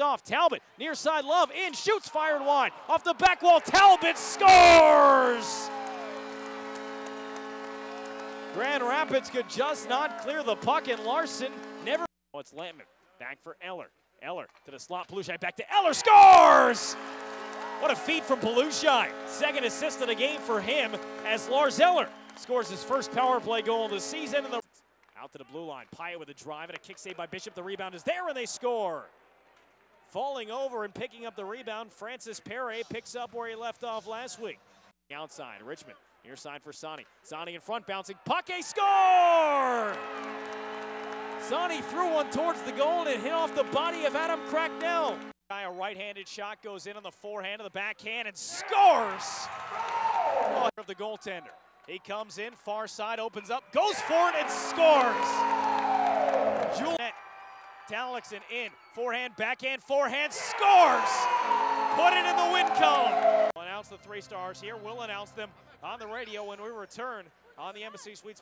Off Talbot, near side Love in, shoots fired wide. Off the back wall, Talbot scores! Grand Rapids could just not clear the puck, and Larsson never. Oh, it's Lampman. Back for Eller. Eller to the slot. Palushaj back to Eller. Scores! What a feat from Palushaj. Second assist of the game for him as Lars Eller scores his first power play goal of the season. And The out to the blue line. Pyatt with a drive and a kick save by Bishop. The rebound is there, and they score. Falling over and picking up the rebound, Francis Pare picks up where he left off last week. Outside, Richmond, near side for Sonny. Sonny in front, bouncing. Puckey score! Sonny threw one towards the goal and it hit off the body of Adam Cracknell. A right-handed shot goes in on the forehand of the backhand and scores! Of the goaltender. He comes in, far side, opens up, goes for it, and scores! Tallackson in, forehand, backhand, forehand, scores! Put it in the win column. We'll announce the three stars here. We'll announce them on the radio when we return on the Embassy Suites.